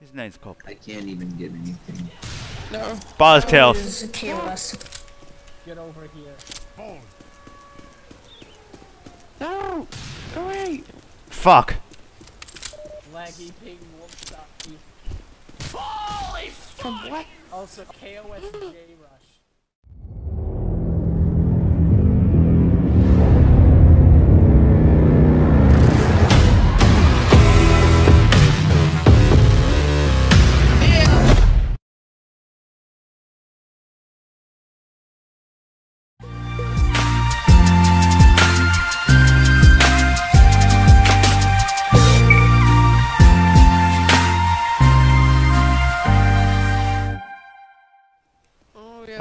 His name's Cop. I can't even get anything. No. Boss kills. This is KOS. Get over here. No! Go away! Fuck. Laggy ping won't stop you. From what? Also, KOS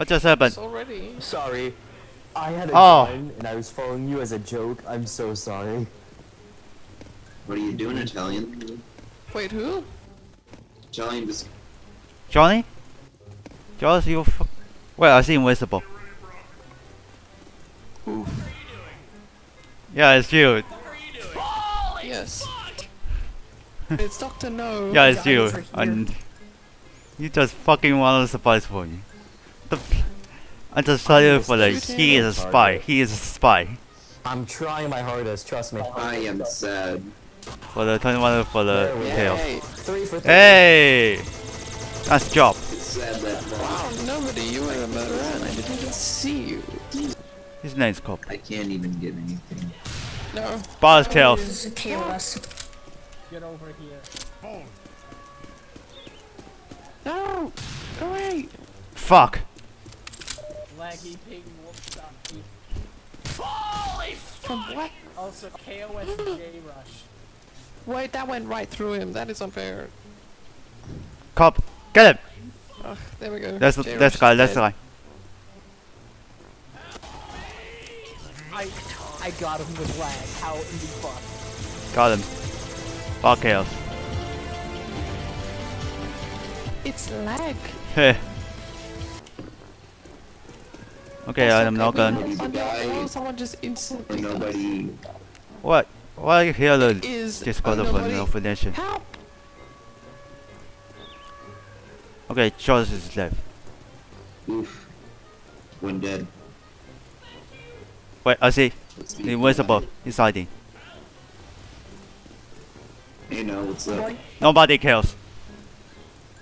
What just happened? it's Already. Sorry. I had a Oh. gun and I was following you as a joke. I'm so sorry. What are you doing, Italian? Wait, who? Italian just Johnny? Johnny, you f- Wait, I see invisible. Who? Yeah, it's you. Yes. it's Doctor No. Yeah, it's Yeah, you. And you just fucking want a surprise for me. The I just tell you for the he is a spy. He is a spy. I'm trying my hardest, trust me. I am sad. For the 21 for the There tail. Hey. Three for three. Hey! Nice job. It's sad that Wow, nobody, you were a murderer and I didn't even see you. His name's Cop. I can't even get anything. No. Boss kills. This. Get over here. No! Go away! Fuck. Laggy ping won't stop you. From what? Also, KOS J Rush. Wait, that went right through him. That is unfair. Cop. Get him. Ugh, there we go. That's J-Rush that's is guy. That's dead. guy. I I got him with lag. How in the fuck? Got him. Fuck kills. It's lag. Heh. Okay, Also, I'm not gonna. He's a On your guy. wall, someone just instantly nobody. What? Why here the is Discord of nobody- no! Okay, Charles is left. Oof. One dead. Wait, I see. Let's be He's hiding. Hey, no, what's up? Nobody kills.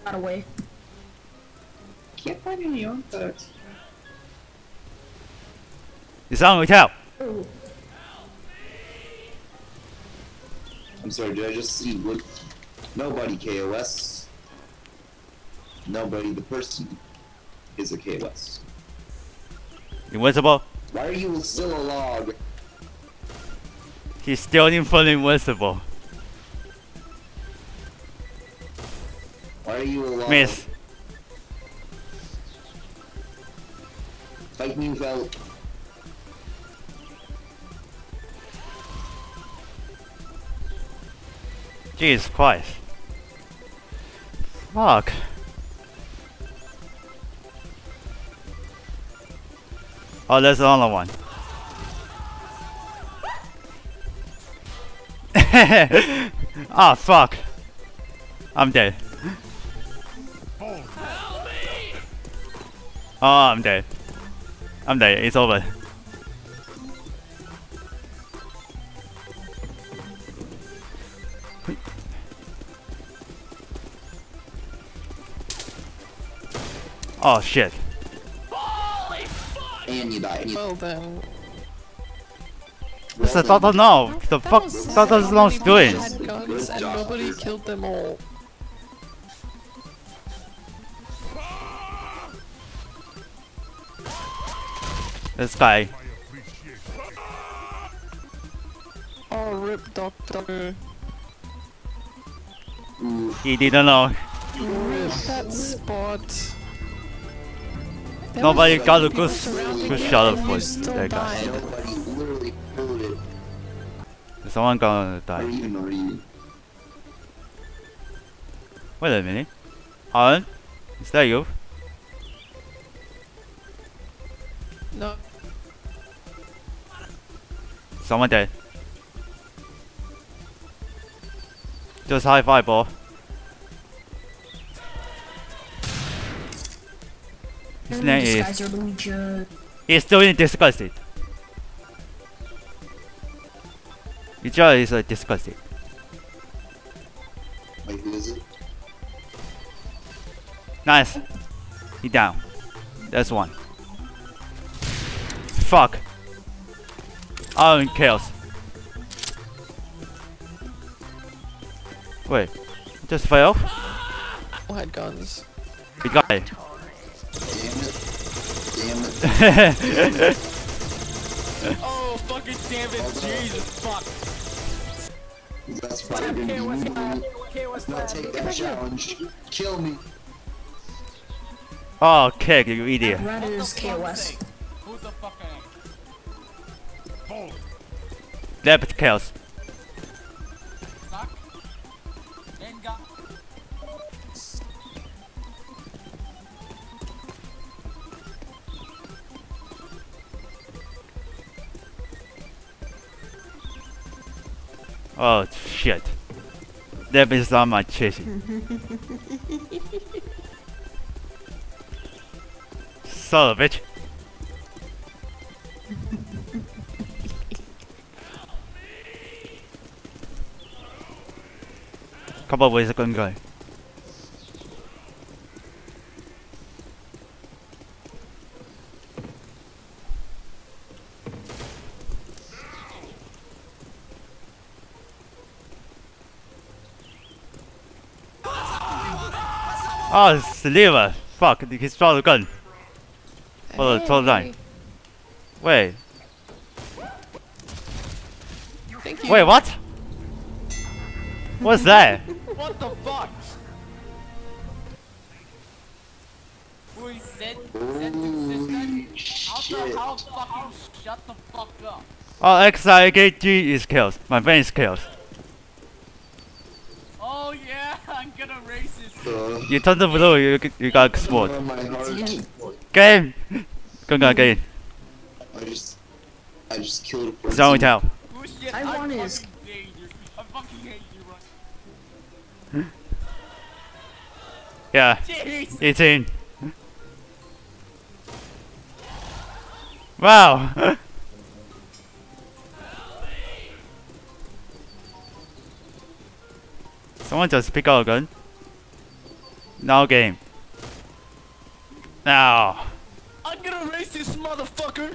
got away. Can't find any on thoughts. It's on hotel. Ooh. I'm sorry, did I just see what? Nobody KOS. Nobody, the person is a KOS. Invisible. Why are you still a log? He's still in full invisible. Why are you a log? Miss. Fight me, fell. Jesus Christ. Fuck. Oh, there's another one. Ah, fuck. I'm dead. Oh, I'm dead. I'm dead. It's over. Oh shit. And you die. You- Well then. What's the Well Doctor done. now? The That fuck was Doctor sad. Long's Nobody doing? had guns and nobody killed them all. This guy. Oh, rip Doctor. He didn't know. Rip that spot. There Nobody got a good, good shot of you for still that Nobody literally killed it. Someone gonna die. even are you? Wait a minute. Alan? Is that you? No. Someone dead. Just high five, ball. His You're name in is. disguise, you're Luigi. He's still in disgusted. Luigi is uh, disgusted. Wait, who is it? Nice. He down. That's one. Fuck. Oh, in chaos. Wait. Just fell off? Who had guns? He got it. Damn it. Oh, fucking damn it, Jesus, fuck. That's why I didn't KOS move. lab, KOS Not lab. take that challenge. Kill me. oh, kick, you idiot. Red is KOS. Who the fuck am Left chaos. Suck. Oh, shit. That is not my chasing. Son of a bitch. Come on, where's the gun guy? Oh, it's the lever. Fuck, he stole the gun. For the total line. Wait, Thank you. wait, what? What's that? What the fuck? Who said, said Holy How the hell fucking shut the fuck up? Oh, XIKG is killed. My brain is kills. Oh yeah, I'm gonna race this. Uh, You turn to blue, you, you got explode. my heart. Game! Go, go, get in. I just, I just killed a person. Zone tell. I I want fucking his- I fucking hate you, Yeah, Jeez. it's in. Wow! Someone just pick up a gun. Now game. Now. I'm gonna race this motherfucker.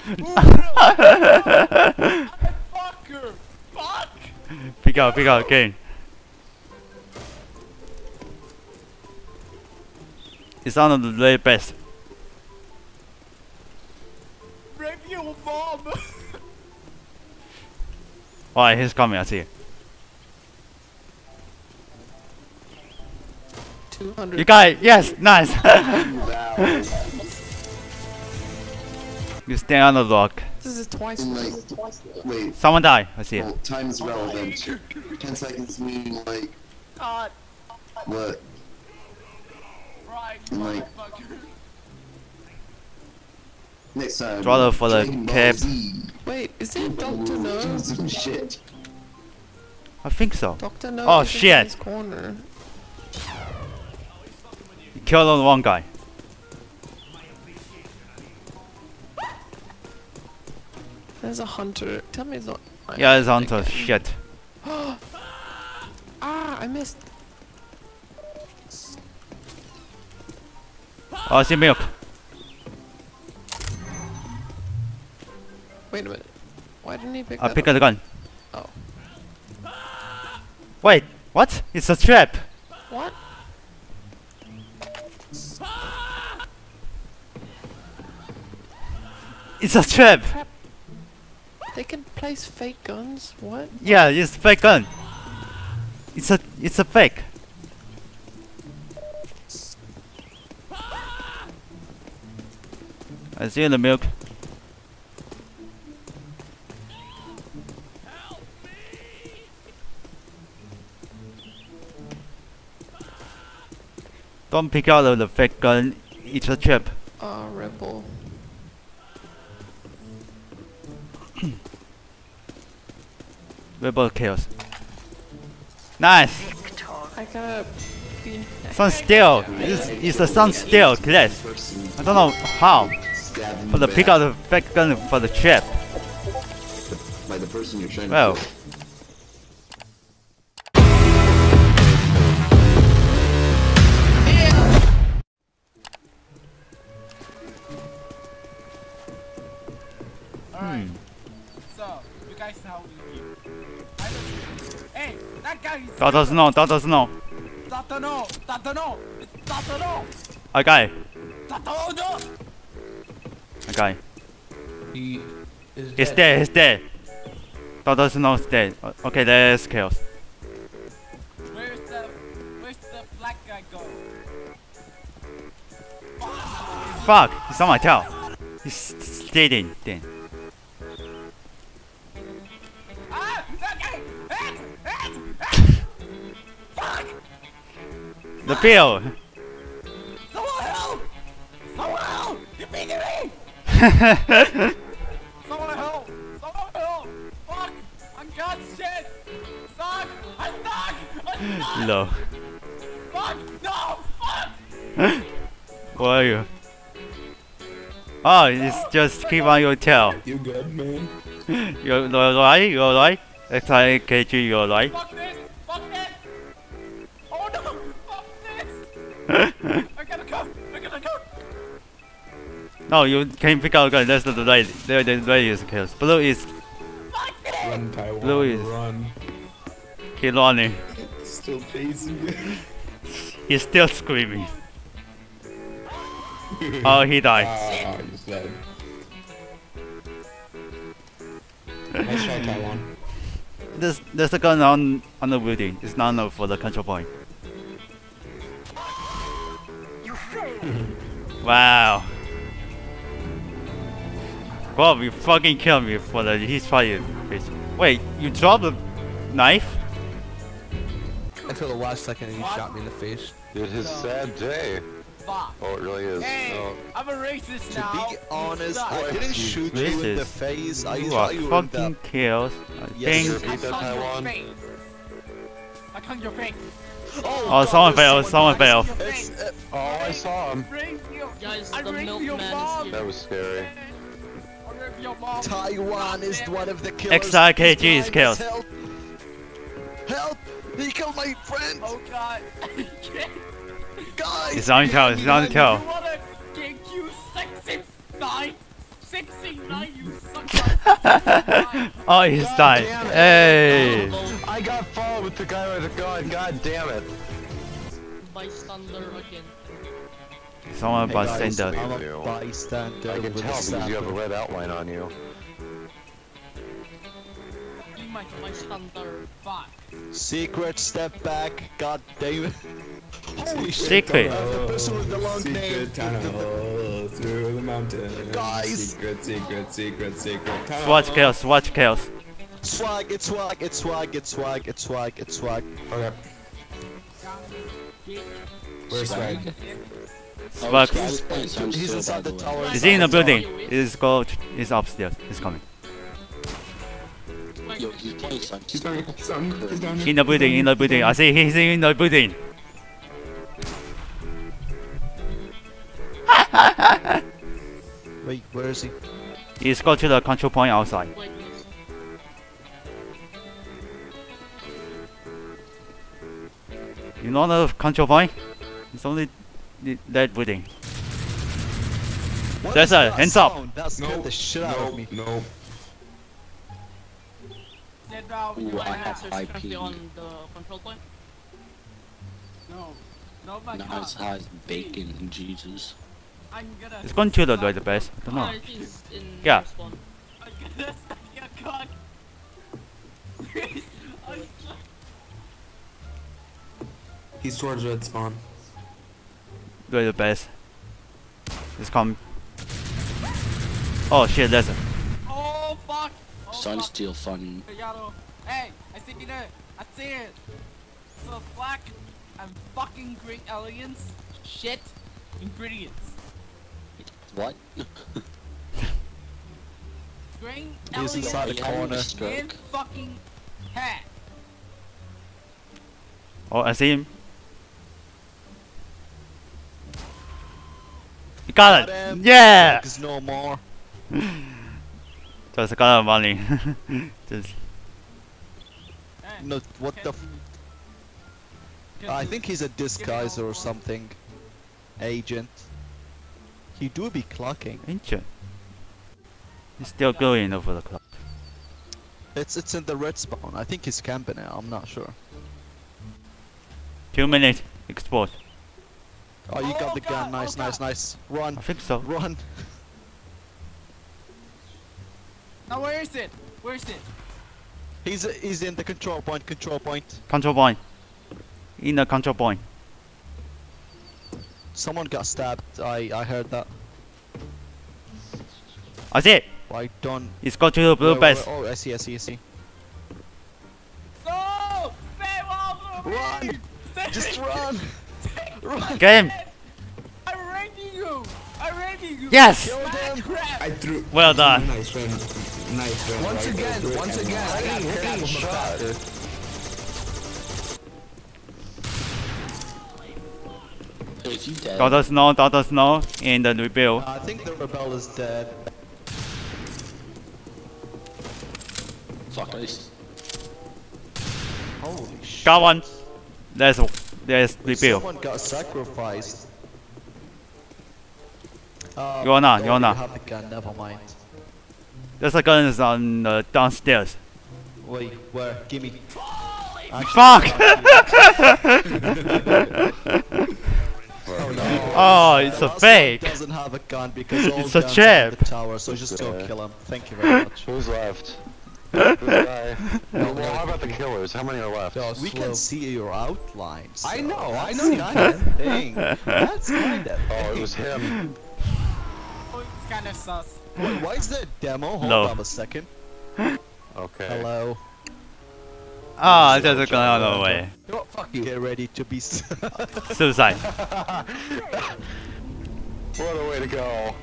Fucker. Fuck. Pick up, pick up, game. It's of the very best. Rape your mom. Alright, he's coming, I see. 200. You got it! Yes! Nice! You stay on the rock. This is twice. like, wait, Someone die, I see it. well, time is relevant. 10 seconds mean like, God. what? Right, I'm like- Next time. Draw for the Dragon cap. Wait, is it Doctor No? some shit. I think so. Doctor No. Oh, is in shit. His corner. You killed on one guy. There's a hunter. Tell me it's not. I- Yeah, it's on okay. to shit. Ah, I missed. Oh, I see milk. Wait a minute. Why didn't he pick I pick up? up the gun. Oh. Wait, what? It's a trap. What? It's a trap. They can place fake guns? What? Yeah, it's fake gun. It's a it's a fake. I see in the milk. Don't pick out of the fake gun. It's a trap. Ah, rebel. Rebel kills. Nice. I got fucking Sun still. It's, it's the sun still glitch. Person I don't know how. stabbed For the pick out the effect gun for the chip. by the person you're trying Well. to So, you guys know we I don't Hey, that guy is Dot doesn't know, dot doesn't know. Dr. No! Dr. No! It's Dr. No! Okay, Dr. No! okay. He is He's dead, he's dead. Dot doesn't know he's dead. Okay, there's chaos. Where's the where's the black guy go? Fuck, he's on my tail. He's stealing then. The bill! Someone help! Someone help! You're beating me! Someone help! Someone help! Fuck! I'm got shit! Fuck! I'm stuck! I'm stuck! Low. Fuck! No! Fuck! Where are you? Oh, it's just keep on your tail. You good, man? You're, you're right, you're right. XIKG, you're right. Fuck no, you can pick out a gun, that's not the right. There, the right is chaos. Blue is Fuck this! Run, Taiwan. Blue is- Run. keep running. Still chasing you. He's still screaming. Oh, he died. Ah, he's dead. nice shot, Taiwan. There's, there's a gun on, on the building. It's not enough for the control point. wow. Bob, you fucking killed me for the he's fighting. Wait, you dropped the knife? Until the last second he shot me in the face. It is sad day. Fuck! Oh, it really is. Hey! Oh. I'm a racist To now! be honest. I didn't shoot you in the Racist. face. I You are you in fucking the... kills. I Yes, think. I Repeat cut your Taiwan. face! I cut your face! Oh, someone fell, someone fell. Your face! uh, Oh, I saw him. Guys, I the milkman mom! is That was scary. Taiwan is one of the killers. XIKG He's is behind killed. Help! Help! He killed my friend! Oh god! Guys! It's on tail, it's on You tail. wanna get you 69? 69, you suck Oh, he's died. damn. Hey! I got followed with the guy with the gun. God damn it. Bystander again. Someone Hey, by guys, Sender. I'm a You. bystander I can tell a because you have a red outline on you. Be my Bystander. fuck. Secret step back, god damn it. Holy shit! Secret. The person with the long name. Secret tunnel through the mountain. Guys. Secret, secret, secret, secret tunnel. Watch chaos, watch chaos. Swag, it's swag, it's swag, it's swag, it's swag, it's swag. Okay. Where's Swag? Swag. He's inside the tower. Is he in the building? He's go. He's upstairs. He's coming. He's down here, he's down here, he's down here. In the building. In the building. I see. He's in the building. Wait, where is he? He's go to the control point outside. You know the control point? It's only that building. What There's is a- that hands up. sound? That scared Nope, the shit out of me. nope, nope. Dead now, Do you I might have have. currently on the control point? No. No, my Nice god. eyes, bacon, Jesus. I'm gonna. It's going to the right base. I don't Oh, know. it is in Yeah. He's towards red spawn. Right base. He's coming. Oh shit, there's a. Oh fuck! Oh, Sun fuck. still fun. Hey, I see it. I see it. So black and fucking green aliens. Shit. Ingredients. What? Green He's inside the Are you having a corner. in fucking hat. Oh, I see him. Got it! Yeah! There's no more. Just got money. Just No, what the? F I think he's a disguiser or something. Agent. He do be clocking. ancient. He's still going over the clock. It's it's in the red spawn. I think he's camping it. I'm not sure. Two minutes. Export. Oh, you Oh, got the oh, God, gun. Nice, oh, nice, God. nice. Run, I think so. run. Now where is it? Where is it? He's he's in the control point. Control point. Control point. In the control point. Someone got stabbed. I I heard that. I see it. I don't. It's got to the blue where- where- base. Oh, I see, I see, I see. No! Save all of! Run! Just run! Run! Get him. I'm raping you! I'm raping you! Yes! Kill them! Crap! I threw. Well done. Nice friend. Nice friend. Once right again, through once again, I got hit hit him with my shot. faster. Is he dead? Dr. Snow, Dr. Snow in the rebuild. I think the rebel is dead. Fuck. Holy shit. Got one. There's there's rebuild. Someone got sacrificed. Uh, You're not, you're you not. have the gun, never mind. There's a gun is on uh, downstairs. Wait, where? Gimme. Fuck! Oh it's a fake. doesn't have a gun because all It's a guns are trap. the tower, so just go kill him. Thank you very much. Who's left? This well, how about the killers? How many are left? Yo, We slow. can see your outlines. I know, I know you kinda can. Thing. That's kind of. Oh, it was him. Oh, it's kind of sus. Wait, why is there a demo? Hold No. on a second. Okay. Hello. Ah, there's a gun on the way. Yo, fuck you. Get ready to be. Suicide. What a way to go.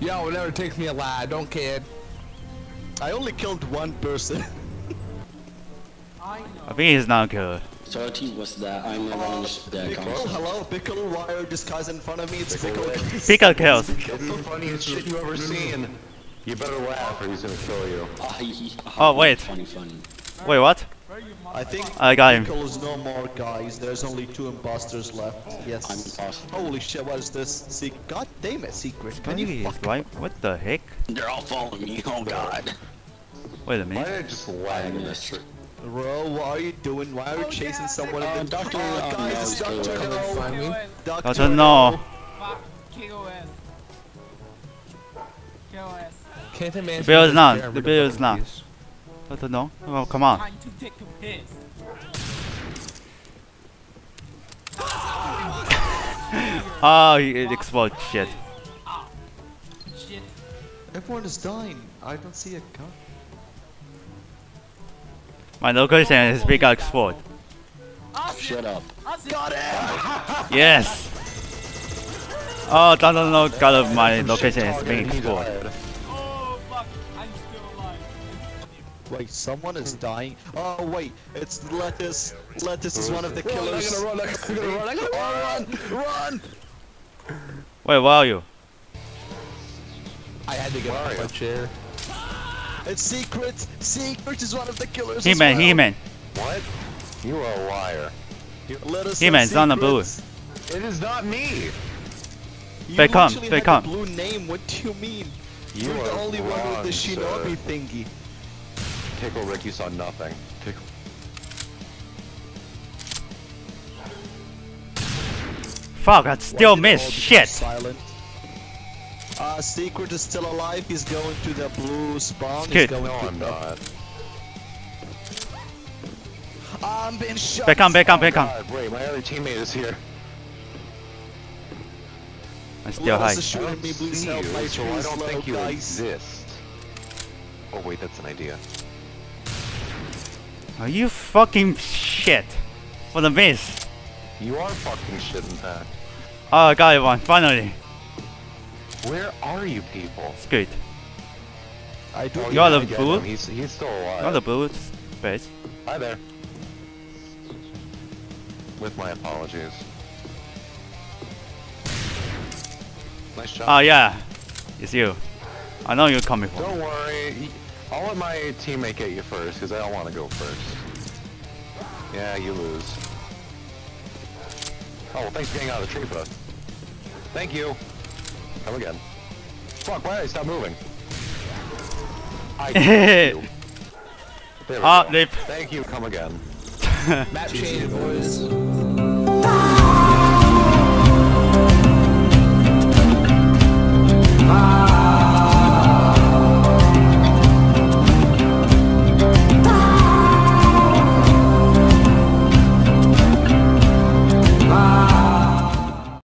Yo, it never takes me a lad. Don't kid. I only killed one person. I I think he's not good. Salty was that I never understood that Pickle, concept. hello, Pickle, why are this guy's in front of me? It's Pickle. Pickle kills. That's the funniest shit you ever seen. You better laugh or he's gonna kill you. Ah, ah, oh, wait. Funny, funny. Wait, what? Where you I think I got him. Pickle is no more, guys. There's only two imposters left. I'm Yes. Holy shit, what is this? Se God damn it, secret. Can you fuck he's right. What the heck? They're all following me. Oh god. Wait a Why minute. did I just lag in gonna this? str- Bro, what are you doing? Why are you Oh, chasing yeah, someone uh, in the Doctor, Oh, um, guys, it's no, Doctor come No. Find me. Doctor Doctor No. Fuck. KOS. KOS. Can't a man The bill is not. The bill is not. These? I don't know. Oh, come on. Time to take. Oh, it explodes. Shit. Everyone is dying. I don't see a gun. My location is big explode. Shut up. Got it! Yes. Oh, no, no, no. Got it. My location is being He's explored. Wait, someone is dying. Oh wait, it's Lettuce. Lettuce is one of the killers. I'm gonna run, I'm gonna run, I'm gonna run. Run! Run! Wait, where are you? I had to get off my chair. It's Secret! Secret is one of the killers. He-Man, well. He-Man. What? You are a liar. Lettuce He-Man, and it's on the blue. It is not me. You They come, they come. blue name, what do you mean? You You're the are only one with wrong, the sir. shinobi thingy. Tickle Rick, you saw nothing. Tickle. Fuck, I still Why missed. Shit. Silent. Uh, Secret is still alive. He's going to the blue spawn. Good. He's going No, to I'm not. I'm being shot. Back on, back on, back on. God, wait, my other teammate is here. I still Lettuce high. is shooting me. Please help you, my so I don't think you guys. exist. Oh wait, that's an idea. Are you fucking shit? For the miss. You are fucking shit, in fact. Oh, I got it one. Finally. Where are you people? It's good. I do. Oh, You're yeah, the I get blue? him. He's, he's still alive. Not the blue space. Hi there. With my apologies. Nice job. Oh yeah, it's you. I know you're coming for. Don't worry. I'll let my teammate get you first, because I don't want to go first. Yeah, you lose. Oh, well, thanks for getting out of the tree, bud. Thank you. Come again. Fuck, why did I stop moving? I thank you. There we Ah, go. they- Thank you, come again. Map change, boys.